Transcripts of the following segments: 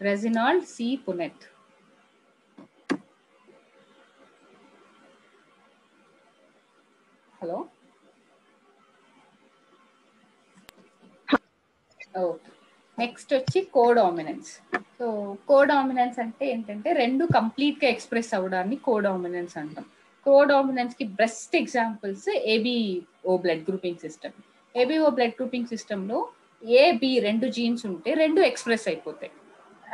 Reginald C Punnett hello okay next వచ్చి codominance so codominance అంటే ఏంటంటే రెండు కంప్లీట్గా ఎక్స్ప్రెస్ అవ్వడాన్ని కోడామినెన్స్ అంటాం. కోడామినెన్స్కి best examples ABO blood grouping system ABO blood grouping సిస్టమ్లో ఏబి రెండు జీన్స్ ఉంటే రెండు ఎక్స్ప్రెస్ అయిపోతాయి.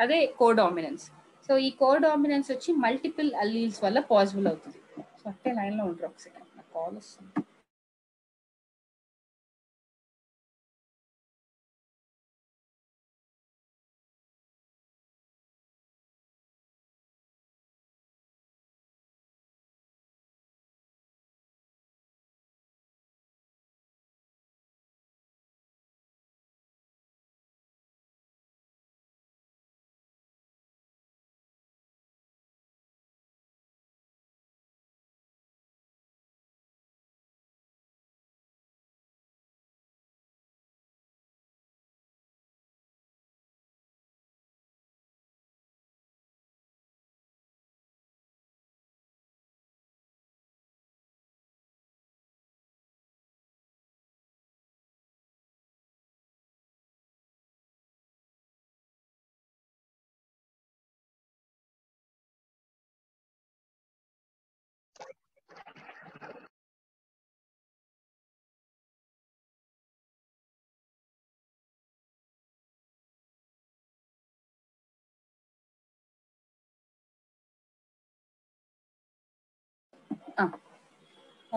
అదే కోడామినెన్స్ సో ఈ కోడామినెన్స్ వచ్చి మల్టిపుల్ అల్లీల్స్ వల్ల పాసిబుల్ అవుతుంది. సో అంటే లైన్లో ఉంటారు ఒక సెకండ్ నాకు కాల్ వస్తుంది.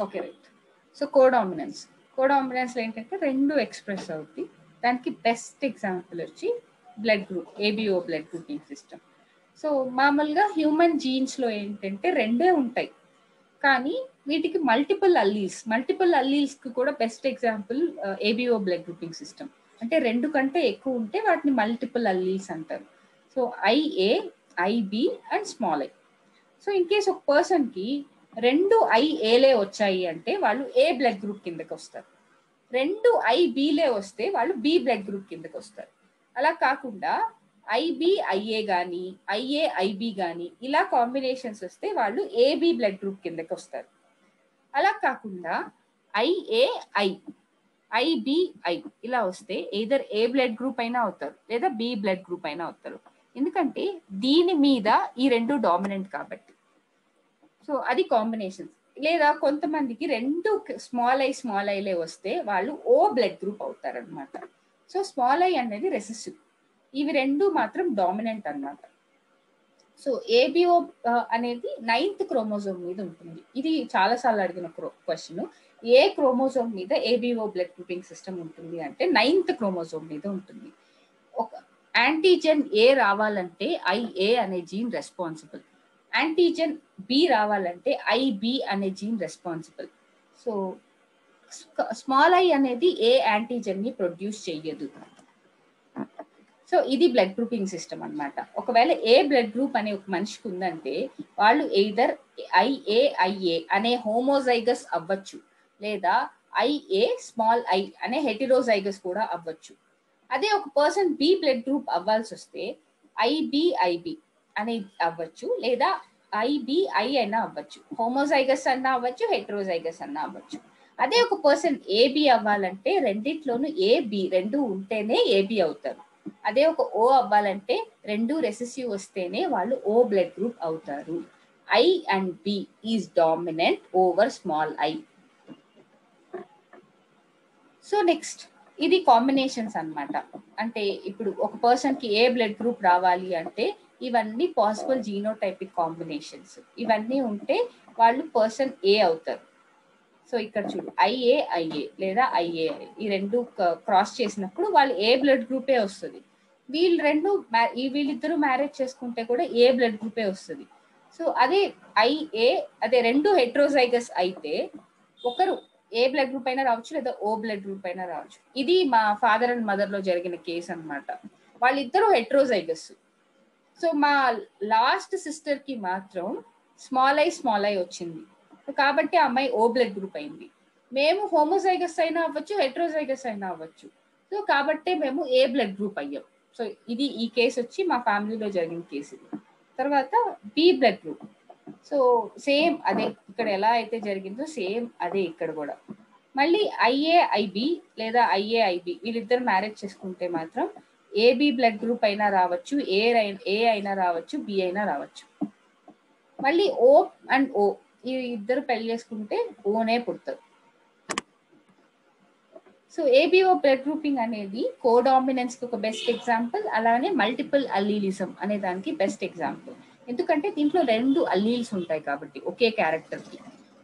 Okay right so codominance codominance ఏంటంటే రెండు ఎక్స్ప్రెస్ అవుతాయి. దానికి బెస్ట్ ఎగ్జాంపుల్ వచ్చి blood group ABO blood grouping system so మామూలుగా హ్యూమన్ జీన్స్లో ఏంటంటే రెండే ఉంటాయి. కానీ వీటికి మల్టిపుల్ అల్లీల్స్ మల్టిపుల్ అల్లీల్స్కి కూడా best example ABO blood grouping system అంటే రెండు కంటే ఎక్కువ ఉంటే వాటిని మల్టిపుల్ అల్లీల్స్ అంటారు. So IA IB and small I so in case ఒక పర్సన్కి రెండు ఐ ఏలే వచ్చాయి అంటే వాళ్ళు ఏ బ్లడ్ గ్రూప్ కిందకి వస్తారు. రెండు ఐ బీలే వస్తే వాళ్ళు బి బ్లడ్ గ్రూప్ కిందకి వస్తారు. అలా కాకుండా ఐబి ఐఏ కానీ ఐఏ ఐబి కానీ ఇలా కాంబినేషన్స్ వస్తే వాళ్ళు ఏబి బ్లడ్ గ్రూప్ కిందకి వస్తారు. అలా కాకుండా ఐఏ ఐ ఐబిఐ ఇలా వస్తే ఏదర్ ఏ బ్లడ్ గ్రూప్ అయినా అవుతారు లేదా బి బ్లడ్ గ్రూప్ అయినా అవుతారు. ఎందుకంటే దీని మీద ఈ రెండు డామినెంట్ కాబట్టి. సో అది కాంబినేషన్స్ లేదా కొంతమందికి రెండు స్మాల్ ఐ స్మాల్ ఐలే వస్తే వాళ్ళు ఓ బ్లడ్ గ్రూప్ అవుతారు అనమాట సో స్మాల్ ఐ అనేది రెసిస్టివ్ ఇవి రెండు మాత్రం డామినెంట్ అన్నమాట. సో ఏబిఓ అనేది నైన్త్ క్రోమోజోమ్ మీద ఉంటుంది. ఇది చాలా సార్లు అడిగిన క్వశ్చన్ ఏ క్రోమోజోమ్ మీద ఏబిఓ బ్లడ్ గ్రూపింగ్ సిస్టమ్ ఉంటుంది అంటే నైన్త్ క్రోమోజోమ్ మీద ఉంటుంది. ఒక యాంటీజెన్ ఏ రావాలంటే ఐఏ అనే జీన్ రెస్పాన్సిబుల్ యాంటీజెన్ బి రావాలంటే ఐబి అనే gene responsible so small I అనేది ఏ యాంటీజెన్ని ప్రొడ్యూస్ చెయ్యదు. సో ఇది బ్లడ్ గ్రూపింగ్ సిస్టమ్ అనమాట ఒకవేళ ఏ బ్లడ్ గ్రూప్ అనే ఒక మనిషికి ఉందంటే వాళ్ళు ఎయిదర్ ఐఏ ఐఏ అనే హోమోజైగస్ అవ్వచ్చు. లేదా ఐఏ స్మాల్ ఐ అనే హెటిరోజైగస్ కూడా అవ్వచ్చు. అదే ఒక పర్సన్ బి బ్లడ్ గ్రూప్ అవ్వాల్సి వస్తే ఐబిఐబి అనేది అవ్వచ్చు లేదా ఐబిఐ అయినా అవ్వచ్చు. హోమోజైగస్ అన్నా అవ్వచ్చు హెట్రోజైగస్ అన్నా అవ్వచ్చు. అదే ఒక పర్సన్ ఏబి అవ్వాలంటే రెండిట్లోనూ ఏబి రెండు ఉంటేనే ఏబి అవుతారు. అదే ఒక ఓ అవ్వాలంటే రెండు రెసెసివ్ వస్తేనే వాళ్ళు ఓ బ్లడ్ గ్రూప్ అవుతారు. I and B is dominant over small I. So next ఇది కాంబినేషన్స్ అన్నమాట. అంటే ఇప్పుడు ఒక పర్సన్కి ఏ బ్లడ్ గ్రూప్ రావాలి అంటే ఇవన్నీ పాసిబుల్ జీనోటైపిక్ కాంబినేషన్స్ ఇవన్నీ ఉంటే వాళ్ళు పర్సన్ ఏ అవుతారు. సో ఇక్కడ చూడు ఐఏ ఐఏ లేదా ఐఏ ఈ రెండు క్రాస్ చేసినప్పుడు వాళ్ళు ఏ బ్లడ్ గ్రూపే వస్తుంది. వీళ్ళు రెండు ఈ వీళ్ళిద్దరూ మ్యారేజ్ చేసుకుంటే కూడా ఏ బ్లడ్ గ్రూపే వస్తుంది. సో అదే ఐఏ అదే రెండు హెట్రోజైగస్ అయితే ఒకరు ఏ బ్లడ్ గ్రూప్ అయినా రావచ్చు లేదా ఓ బ్లడ్ గ్రూప్ అయినా రావచ్చు. ఇది మా ఫాదర్ అండ్ మదర్లో జరిగిన కేసు అనమాట వాళ్ళిద్దరూ హెట్రోజైగస్ సో మా లాస్ట్ సిస్టర్కి మాత్రం స్మాల్ ఐ స్మాల్ ఐ వచ్చింది. కాబట్టి ఆ అమ్మాయి ఓ బ్లడ్ గ్రూప్ అయింది. మేము హోమోజైగస్ అయినా అవ్వచ్చు హెట్రోజైగస్ అయినా అవ్వచ్చు. సో కాబట్టే మేము ఏ బ్లడ్ గ్రూప్ అయ్యాం. సో ఇది ఈ కేసు వచ్చి మా ఫ్యామిలీలో జరిగిన కేసు ఇది. తర్వాత B blood group so same అదే. ఇక్కడ ఎలా అయితే జరిగిందో సేమ్ అదే ఇక్కడ కూడా. మళ్ళీ ఐఏ ఐబి లేదా ఐఏఐబి వీళ్ళిద్దరు మ్యారేజ్ చేసుకుంటే మాత్రం ఏబి బ్లడ్ గ్రూప్ అయినా రావచ్చు ఏ ఏ అయినా రావచ్చు బి అయినా రావచ్చు. మళ్ళీ ఓ అండ్ ఓ ఈ ఇద్దరు పెళ్ళి చేసుకుంటే ఓనే పుడతారు. సో ఏబిఓ బ్లడ్ గ్రూపింగ్ అనేది కోడామినెన్స్కి ఒక బెస్ట్ ఎగ్జాంపుల్ అలానే మల్టిపుల్ అల్లీలిజం అనే దానికి బెస్ట్ ఎగ్జాంపుల్. ఎందుకంటే దీంట్లో రెండు అల్లీల్స్ ఉంటాయి కాబట్టి ఒకే క్యారెక్టర్కి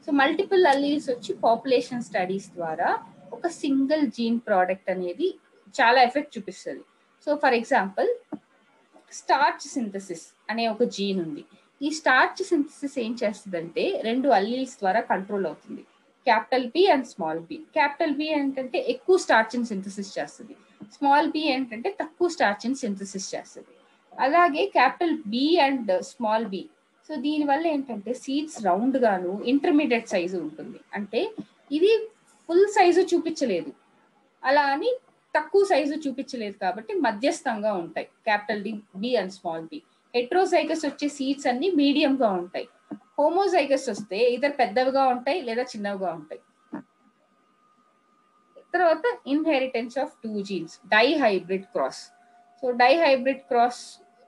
సో మల్టిపుల్ అల్లీల్స్ వచ్చి పాపులేషన్ స్టడీస్ ద్వారా ఒక సింగిల్ జీన్ ప్రోడక్ట్ అనేది చాలా ఎఫెక్ట్ చూపిస్తుంది. So for example starch synthesis అనే ఒక జీన్ ఉంది. ఈ స్టార్చ్ సింథసిస్ ఏం చేస్తుందంటే రెండు అల్లీల్స్ ద్వారా కంట్రోల్ అవుతుంది. Capital B and small B capital B ఏంటంటే ఎక్కువ స్టార్చిన్ సింథసిస్ చేస్తుంది. స్మాల్ బి ఏంటంటే తక్కువ స్టార్చిన్ సింథసిస్ చేస్తుంది. అలాగే capital B and small B so దీనివల్ల ఏంటంటే సీడ్స్ రౌండ్ గాను ఇంటర్మీడియట్ సైజు ఉంటుంది. అంటే ఇది ఫుల్ సైజు చూపించలేదు. అలా అని తక్కువ సైజు చూపించలేదు కాబట్టి మధ్యస్థంగా ఉంటాయి. Capital D B and small B heterozygous వచ్చే సీడ్స్ అన్ని మీడియం గా ఉంటాయి. హోమోజైగస్ వస్తే ఇద్దరు పెద్దవిగా ఉంటాయి లేదా చిన్నవిగా ఉంటాయి. తర్వాత inheritance of two genes dihybrid cross. So dihybrid cross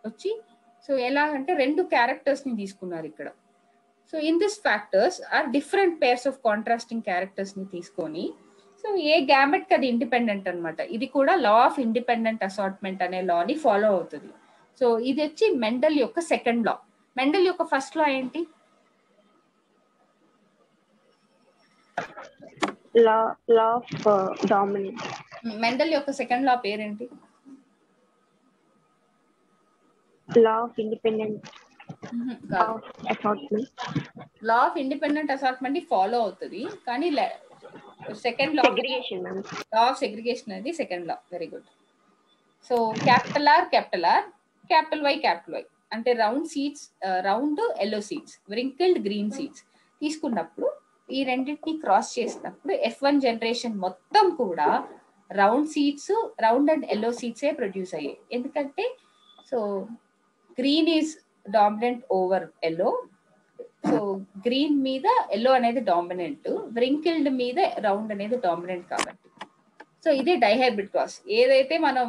వచ్చి సో ఎలాగంటే రెండు క్యారెక్టర్స్ని తీసుకున్నారు ఇక్కడ. So in this factors are different pairs of contrasting క్యారెక్టర్స్ని తీసుకొని సో ఏ గ్యామెట్కి అది ఇండిపెండెంట్ అనమాట ఇది కూడా లా ఆఫ్ ఇండిపెండెంట్ అసార్ట్మెంట్ అనే లాని ఫాలో అవుతుంది. సో ఇది వచ్చి మెండల్ యొక్క సెకండ్ లా మెండల్ యొక్క ఫస్ట్ లా ఏంటి? Law law of dominance Mendel యొక్క సెకండ్ లా పేరేంటి? Law of independent law of independent assortment follow అవుతుంది. కానీ second law law of segregation అనేది second law very good so capital R capital R capital Y capital Y అంటే round seeds round yellow seeds wrinkled green seeds తీసుకున్నప్పుడు ఈ రెండింటిని cross చేసినప్పుడు F one generation మొత్తం కూడా round seeds round and yellow సీడ్సే produce అయ్యాయి. ఎందుకంటే so green is dominant over yellow so green మీద ఎల్లో అనేది డామినెంట్ వ్రింకిల్డ్ మీద రౌండ్ అనేది డామినెంట్ కాబట్టి. సో ఇదే డైహైబ్రిడ్ క్రాస్ ఏదైతే మనం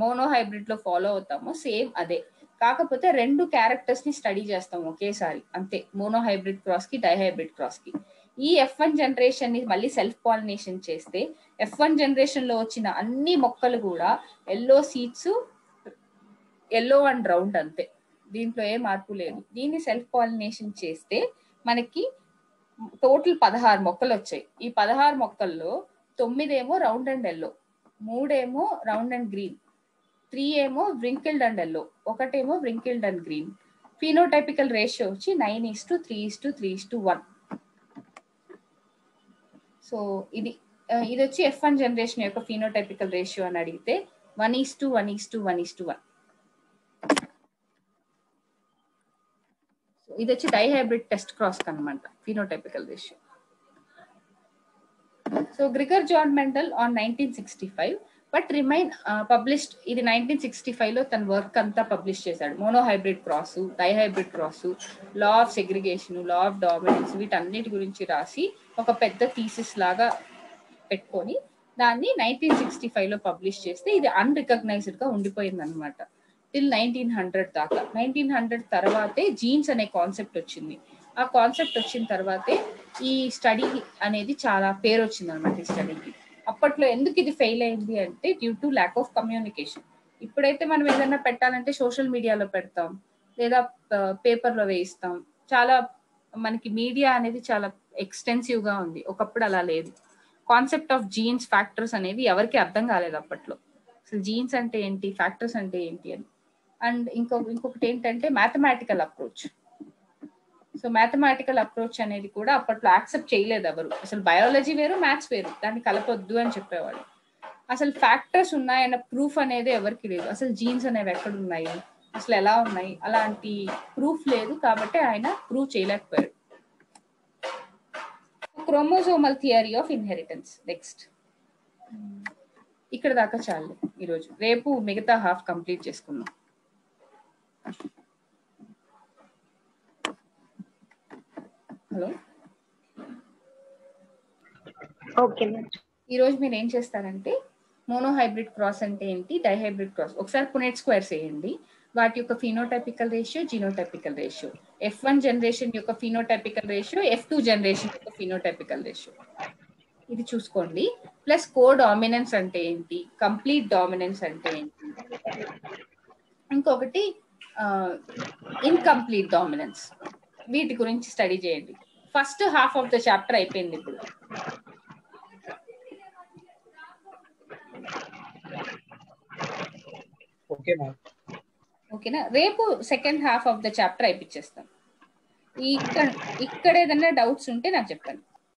మోనో హైబ్రిడ్లో ఫాలో అవుతామో సేమ్ అదే. కాకపోతే రెండు క్యారెక్టర్స్ని స్టడీ చేస్తాం ఒకేసారి. అంతే మోనో హైబ్రిడ్ క్రాస్కి డైహైబ్రిడ్ క్రాస్కి. ఈ ఎఫ్ వన్ జనరేషన్ని మళ్ళీ సెల్ఫ్ పాలినేషన్ చేస్తే ఎఫ్ వన్ జనరేషన్లో వచ్చిన అన్ని మొక్కలు కూడా yellow seeds yellow and round అంతే. దీంట్లో ఏ మార్పు లేదు. దీన్ని సెల్ఫ్ పాలినేషన్ చేస్తే మనకి టోటల్ పదహారు మొక్కలు వచ్చాయి. ఈ పదహారు మొక్కల్లో తొమ్మిదేమో రౌండ్ అండ్ ఎల్లో మూడేమో రౌండ్ అండ్ గ్రీన్ త్రీ ఏమో వ్రింకిల్డ్ అండ్ ఎల్లో ఒకటేమో wrinkled and green phenotypical ratio వచ్చి nine is to three is to three is to one so ఇది ఇది వచ్చి ఎఫ్ వన్ జనరేషన్ యొక్క ఫినోటైపికల్ రేషియో అని అడిగితే one is to one is to one is to one ఇది వచ్చి dihybrid test cross అనమాట phenotypical ratio so Gregor Johann Mendel on nineteen sixty five but remain published ఇది nineteen sixty ఫైవ్లో తన work అంతా publish చేశాడు. Monohybrid cross dihybrid cross law of segregation law of dominance వీటన్నిటి గురించి రాసి ఒక పెద్ద థీసిస్ లాగా పెట్టుకొని దాన్ని నైన్టీన్ సిక్స్టీ ఫైవ్లో పబ్లిష్ చేస్తే ఇది అన్రికగ్నైజ్డ్గా ఉండిపోయింది అనమాట టిల్ నైన్టీన్ హండ్రెడ్ దాకా. నైన్టీన్ హండ్రెడ్ తర్వాతే జీన్స్ అనే కాన్సెప్ట్ వచ్చింది. ఆ కాన్సెప్ట్ వచ్చిన తర్వాతే ఈ స్టడీ అనేది చాలా పేరు వచ్చింది అనమాట ఈ స్టడీకి అప్పట్లో ఎందుకు ఇది ఫెయిల్ అయింది అంటే due to lack of communication ఇప్పుడైతే మనం ఏదైనా పెట్టాలంటే సోషల్ మీడియాలో పెడతాం. లేదా పేపర్లో వేయిస్తాం. చాలా మనకి మీడియా అనేది చాలా ఎక్స్టెన్సివ్గా ఉంది. ఒకప్పుడు అలా లేదు. కాన్సెప్ట్ ఆఫ్ జీన్స్ ఫ్యాక్టర్స్ అనేవి ఎవరికి అర్థం కాలేదు అప్పట్లో. అసలు జీన్స్ అంటే ఏంటి? ఫ్యాక్టర్స్ అంటే ఏంటి అని. అండ్ ఇంకో ఇంకొకటి ఏంటంటే mathematical approach so mathematical approach అనేది కూడా అప్పట్లో యాక్సెప్ట్ చేయలేదు ఎవరు. అసలు బయాలజీ వేరు మ్యాథ్స్ వేరు. దాన్ని కలపొద్దు అని చెప్పేవాళ్ళు. అసలు ఫ్యాక్టర్స్ ఉన్నాయన్న ప్రూఫ్ అనేది ఎవరికి లేదు. అసలు జీన్స్ అనేవి ఎక్కడ ఉన్నాయి అసలు ఎలా ఉన్నాయి? అలాంటి ప్రూఫ్ లేదు కాబట్టి ఆయన ప్రూవ్ చేయలేకపోయారు. Chromosomal theory of inheritance next ఇక్కడ దాకా చాలు ఈరోజు. రేపు మిగతా హాఫ్ కంప్లీట్ చేసుకుందాం. హలో? ఓకే ఈ రోజు మీరు ఏం చేస్తారంటే మోనో హైబ్రిడ్ క్రాస్ అంటే ఏంటి? Dihybrid cross. ఒకసారి పునెట్ స్క్వేర్స్ వేయండి. వాటి యొక్క phenotypical ratio genotypical ratio. F one generation యొక్క phenotypical ratio F two generation యొక్క ఫినోటైపికల్ రేషియో. ఇది చూసుకోండి. ప్లస్ కో డామినెన్స్ అంటే ఏంటి? కంప్లీట్ డామినెన్స్ అంటే ఏంటి? ఇంకొకటి ఇన్కంప్లీట్ డామినెన్స్ వీటి గురించి స్టడీ చేయండి. First half of the chapter అయిపోయింది ఇప్పుడు. ఓకేనా రేపు second half of the chapter అయిపించేస్తాం ఇక్కడ ఇక్కడ ఏదైనా డౌట్స్ ఉంటే నాకు చెప్పండి.